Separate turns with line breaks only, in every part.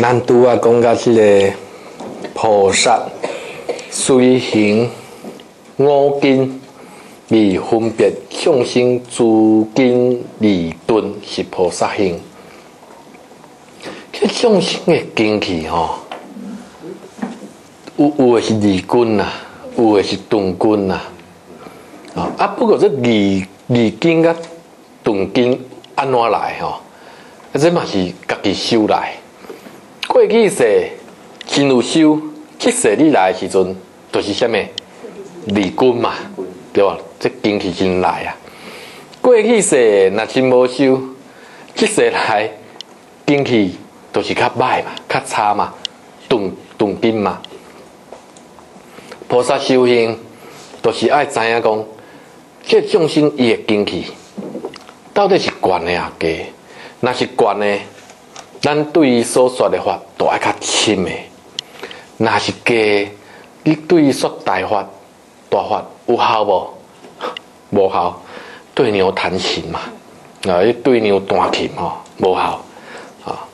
咱拄啊讲到即个菩萨随行五根，而分别向生诸根离顿是菩萨行。这向生的根器吼，有有的是离根呐，有的是顿根呐。啊，啊不过这离离根甲顿根安怎来吼？啊，这嘛是家己修来。过去世真有修，即世你来的时阵，就是啥物？离根嘛，对吧？这根气真来啊。过去世若真无修，即世来根气都是较歹嘛，较差嘛，顿顿根嘛。菩萨修行，都是爱知影讲，这众生伊的根气到底是悬的啊低？若是悬的，咱对伊所说的法都爱较深的；若是低，你对伊说大法、大法有效无？无效，对牛弹琴嘛，啊，你对牛弹琴吼，无效。啊。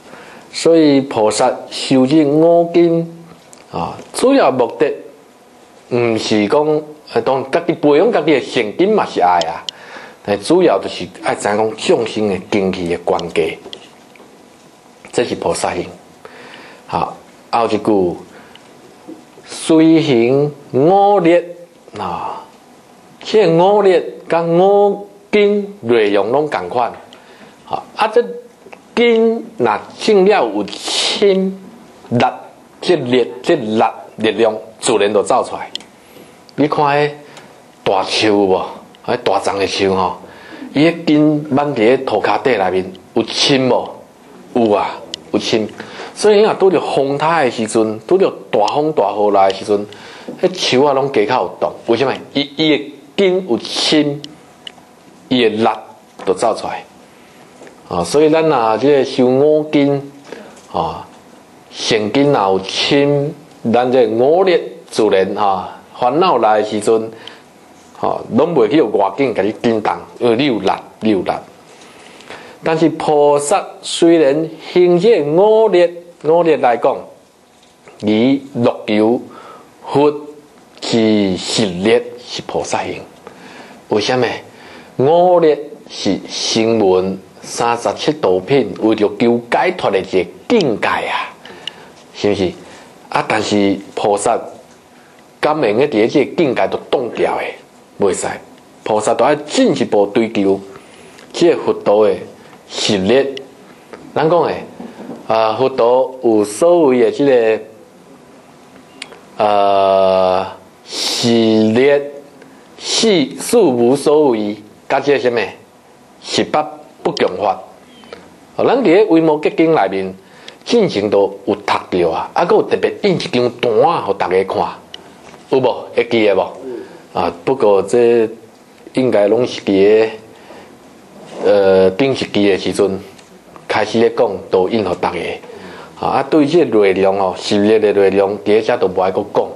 所以菩萨修这五根啊，主要目的毋是讲，当家己培养家己的神经嘛是爱啊，但主要就是爱知影讲众生的根基的关键，这是菩萨行。好，后一句随行五力啊，这五力甲五根内容拢共款。好，啊这根若进了有清力，这力这力力量自然就走出来。你看迄大树无？迄大丛的树吼，伊迄根挽伫咧土骹底内面有深无？有啊，有深。所以你若拄着风台的时阵，拄着大风大雨来的时阵，迄树啊拢加较有动。为什么？伊伊的根有深，伊的力就走出来。啊，所以咱若即个修五根，啊，神经若有深，咱这五力自然哈。烦恼来的时阵，吼，拢袂去有外境甲你震动，因为你有力，你有力。但是菩萨虽然行这五力，五力来讲，以六由佛是实力是菩萨行。为什么？五力是声闻三十七道品为着求解脱的一个境界啊，是不是？啊，但是菩萨。甘愿个伫即个境界都冻掉诶，袂使。菩萨都要进一步追求即个佛道诶实力。咱讲诶，啊，佛道有所谓诶即个呃实力，事事无所谓，甲即个啥物十八不共法。咱伫咧《维摩诘经》内面，进前都有读着啊，啊，佫有特别印一张单，互逐个看。有无会记诶无？啊，不过这应该拢是伫诶呃顶一期诶时阵开始咧讲，都应互逐个。啊，对这内容哦，实列诶内容，伫遮都无爱阁讲，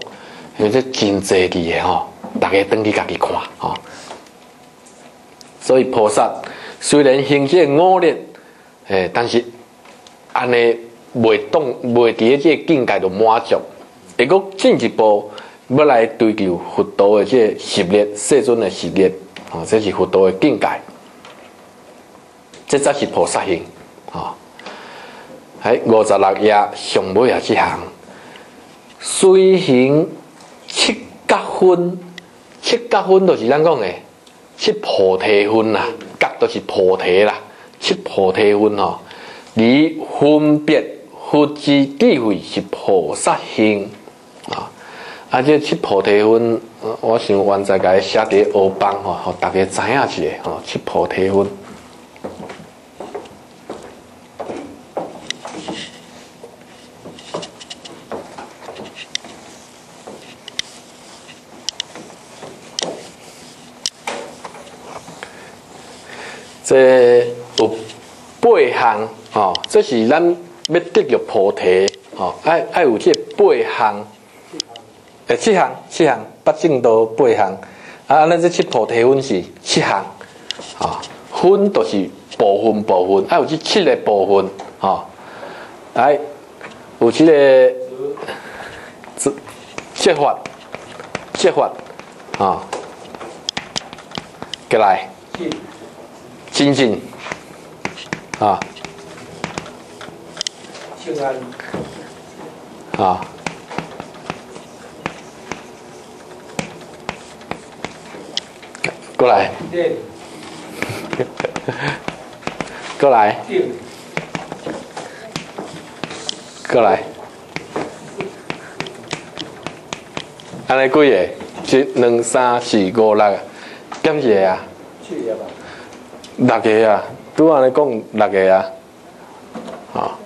因为这真济字诶吼，逐个登去家己看吼。所以菩萨虽然行这五力，诶，但是安尼袂动，袂伫即个境界度满足，会阁进一步。要来追求佛道的这实力，世尊的实力，啊，这是佛道的境界，这才是菩萨行，啊，喺五十六页上尾啊，这行，虽行七觉分，七觉分就是咱讲的七菩提分啦，觉就是菩提啦，七菩提分吼，你分别佛之智慧是菩萨行，啊。啊！这七菩提分，我想原在甲伊写伫黑板吼，互大家知影一下吼。七菩提分，这有八项吼，这是咱要得着菩提吼，爱爱有这八项。诶，七项，七项，八正道八项，啊，咱这七菩提分是七项，啊，分都是部分部分，还有这七个部分，啊，来，有即个这法接法啊，过来。精进啊
庆安
啊，过来 过来过来，安尼几个？一、两、三、四、五、六，减一个啊？
去了吧？
六个啊，拄安尼讲六个啊，啊，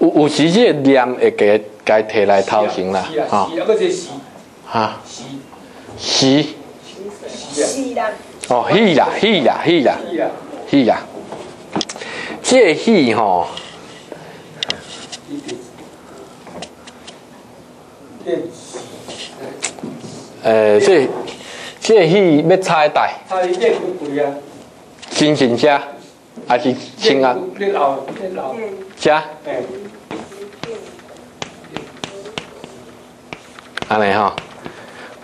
有有时即个念会给该摕来头前啦，
啊，啊，是
哈，
是。
是。
是啊，
是啦，
哦，喜啦，喜啦，喜啦，
是啊，
喜啦，即个喜吼，诶，即即个喜要差代，
他练骨鬼啊，
真真遮，还是清啊
练老练老，
遮，
哎，
安尼吼，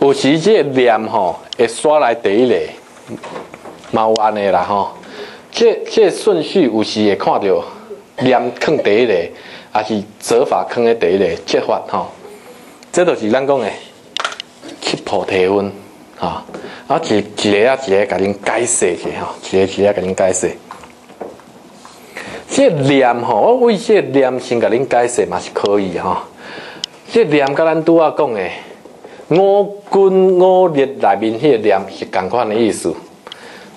有时即个念吼会刷来第一个，嘛有安尼啦吼。这这顺序有时会看到念放第一个，还是折法放喺第一个，折法吼。这就是咱讲的去破提分啊，啊一一个啊一个甲恁解释去吼，一个一个甲恁解释。这念吼，我为这念先甲恁解释嘛是可以吼。这念甲咱拄仔讲的五军五列内面迄个念是共款的意思，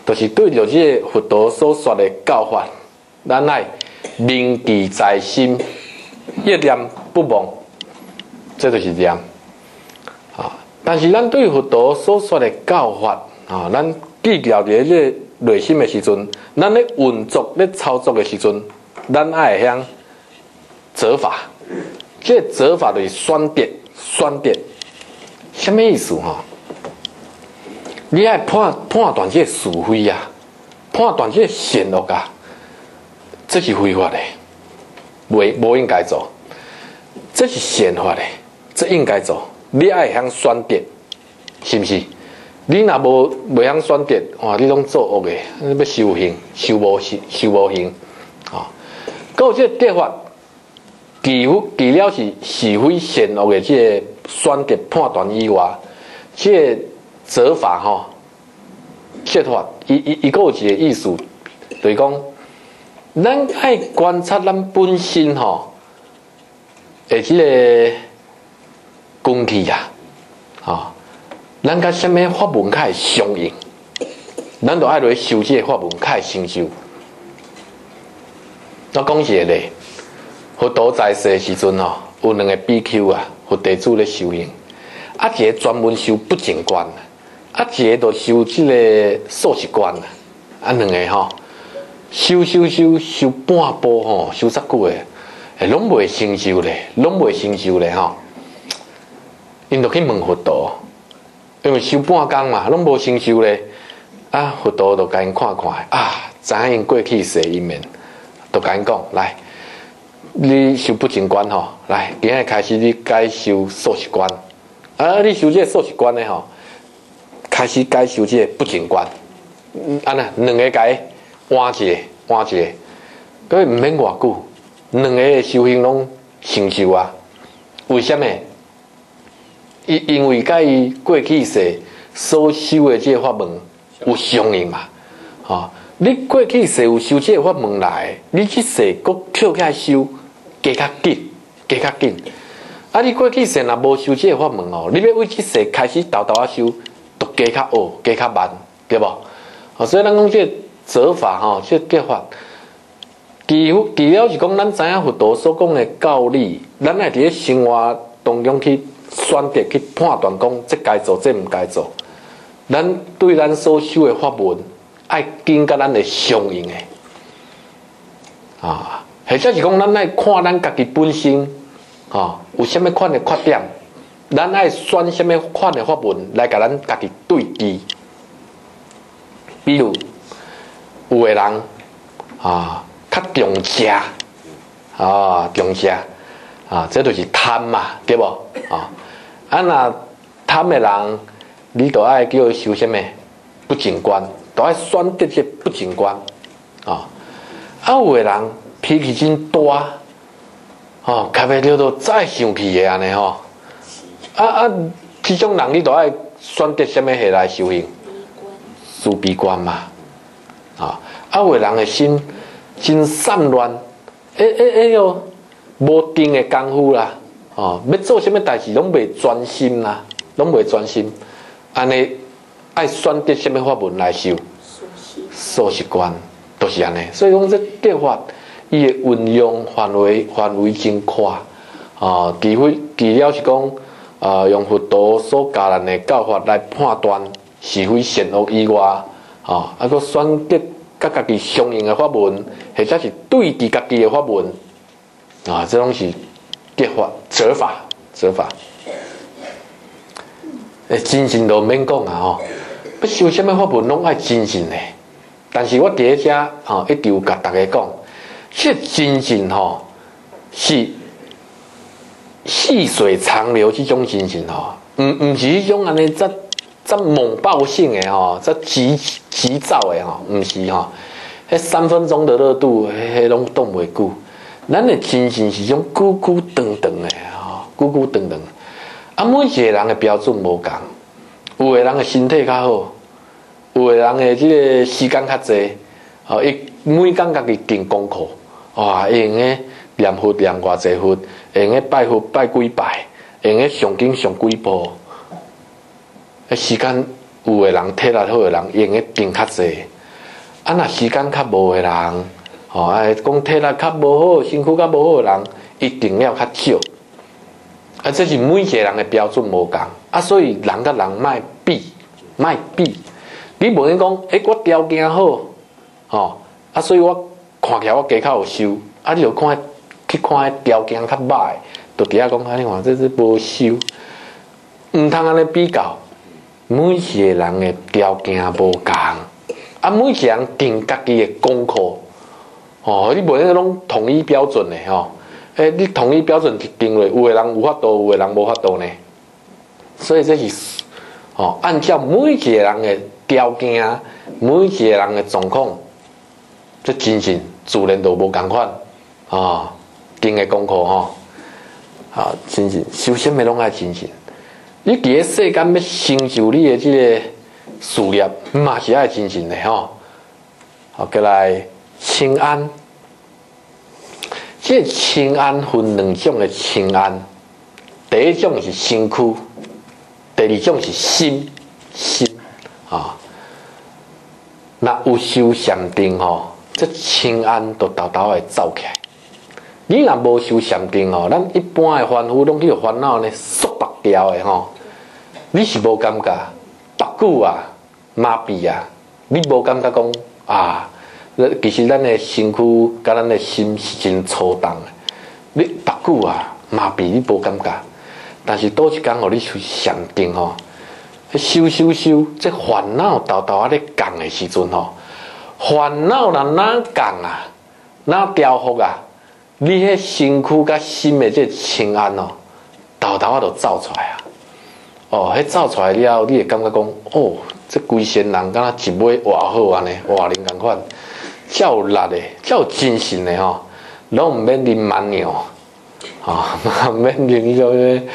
就是对着这佛陀所说的教法，咱爱铭记在心，一念不忘，这就是念。但是咱对佛陀所说的教法啊，咱记牢伫这个内心的时阵，咱咧运作咧操作的时阵，咱爱会晓责法。这个责法就是选点，选点，什么意思吼？你爱判判断这个是非啊，判断这个善恶啊，这是非法的，袂无应该做。这是善法的，这应该做。你爱会晓选择，是毋是？你若无袂晓选择，哇！你拢做恶的，你要修行，修无行，修无行，啊、还有这个跌法。除除了是是非善恶的这个选择判断以外，这个责罚吼，切法，伊伊伊，有一个意思，就是讲，咱爱观察咱本身吼，诶，即个功气啊，吼，咱甲什么法门较会相应，咱就爱落去修这个法门较会成就。我讲一个例。佛陀在世的时阵吼，有两个比丘啊，佛弟子咧修行，啊一个专门修不净观，啊一个就修即个素食观啊，啊两个吼，修修修修半步吼，修遮久诶，拢未成就咧，拢未成就咧吼，因着去问佛陀，因为修半工嘛，拢无成就咧，啊佛陀就甲因看看，啊知影因过去世因面，就甲因讲来。你修不净观吼，来，今日开始你改修素食观，啊，你修这素食观的吼，开始改修这个不净观，嗯，安那两个改换一个，换一个，各位毋免偌久，两个的修行拢成就啊？为什么？因因为甲伊过去世所修的这个法门有相应嘛，吼、你过去世有修这个法门来，你即世搁跳起来修。加较紧，加较紧。啊，你过去世若无修这个法门哦，你要为即世开始豆豆啊修，都加较恶，加较慢，对无？哦，所以咱讲这个责法吼，这个结法，除除了是讲咱知影佛陀所讲的教理，咱爱伫咧生活当中去选择去判断，讲这该做，这毋该做。咱对咱所修的法门，爱跟甲咱的相应的啊。或者是讲，咱爱看咱家己本身，吼、有啥物款的缺点，咱爱选啥物款的法门来甲咱家己对治。比如，有的人啊，较重食，啊，重食，啊，这就是贪嘛，对不？啊，啊那贪的人，你都爱叫伊修什么？不净观，都爱选择这不净观，啊，啊有的人脾气真大，哦，开袂了都再生气的安尼吼，啊啊，这种人你都爱选择什么下来修行？慈悲观嘛，啊，啊有的人的心真散乱，哎哎哎哟，无定的功夫啦，哦，要做什么代志拢袂专心啦，拢袂专心，安尼。爱选择什么法门来修？数习惯都是安尼，所以讲这戒法，伊的运用范围范围真宽哦。除非除了是讲啊，用佛陀所教咱的教法来判断是非善恶以外啊，啊，搁选择甲家己相应的法门，或者是对治家己的法门啊，这拢是计法折法折法。诶，真心都免讲啊吼。要修什么法门，拢爱精进嘞。但是我第一遮吼，一直有甲大家讲，这精进吼是细水长流这种精神吼，毋毋是迄种安尼则则猛爆性的吼，则急急躁的吼，毋是吼。迄三分钟的热度，迄迄拢冻袂久。咱的精神是种久久长长的吼，久久长长。啊，每一个人的标准无共。有的人的身体较好，有的人的即个时间较济，哦，伊每工家己定功课，哇，用诶念佛念偌济佛，用诶拜佛拜几拜，会用诶上经上几部，啊时间有的人体力好的人用诶定较济，啊，若时间较无的人，哦，哎，讲体力较无好，身躯较无好的人，一定要较少。啊，这是每一个人的标准无共，啊，所以人甲人莫比，莫比。你无能讲，诶，我条件好，吼，啊，所以我看起来我加较有修，啊，你就看去看条件较歹，就伫遐讲，啊，你看这是无修，毋通安尼比较。每一个人的条件无共，啊，每一个人定家己的功课，哦，你无能拢统一标准的吼。诶，你统一标准定位，有的人有法度，有的人无法度呢。所以这是哦，按照每一个人的条件啊，每一个人的状况，这精神自然都无共款啊。定的功课吼，啊，精神修什么拢爱精神。你伫个世间要成就你的这个事业，嘛是爱精神的吼。好，过来清安。这清安分两种的清安，第一种是身躯，第二种是心心啊。那有修禅定吼，这清安都偷偷的走起来。你若无修禅定吼，咱一般的凡夫拢去烦恼呢，缩白掉的吼。你是无感觉，白骨啊，麻痹啊，你无感觉讲啊。其实咱的身躯甲咱的心是真粗重的，你目久啊麻痹你无感觉，但是倒一工互你去禅定吼，修修修，这烦恼豆豆啊咧降的时阵吼，烦恼若哪降啊，哪调伏啊，你迄身躯甲心的这清安哦，豆豆啊都走出来啊，哦，迄走出来了，你会感觉讲，哦，这规身人敢若一尾活好安尼，活灵共款。较有力的，较有精神的吼，拢毋免啉蛮牛，啊，毋免啉迄种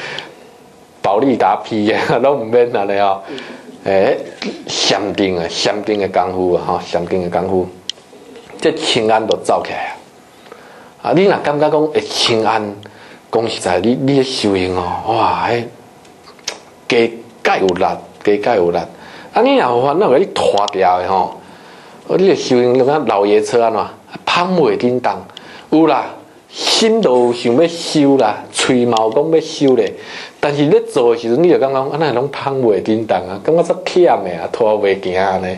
保利达啤的，拢毋免安尼哦。诶，禅定啊，禅定的功夫啊，吼，禅定的功夫，这清安都走起来啊。啊，你若感觉讲会清安，讲实在，你你修行哦，哇，迄加加有力，加加有力。啊，你若烦恼，给你拖掉的吼。哦，你个修行，你看老爷车安怎，芳袂叮当，有啦，心都想要修啦，喙毛讲要修咧，但是咧做诶时阵，你就感觉安尼拢芳袂叮当啊，感觉足忝诶啊，拖袂行安尼，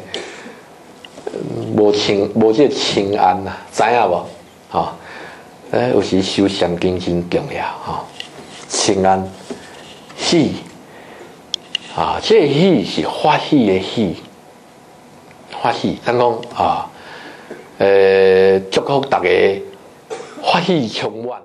无清无即个清安呐，知影无？吼，诶，有时修禅定真重要吼，清安喜。啊，这喜是欢喜诶喜。欢喜，咱讲啊，呃，祝福大家欢喜充满。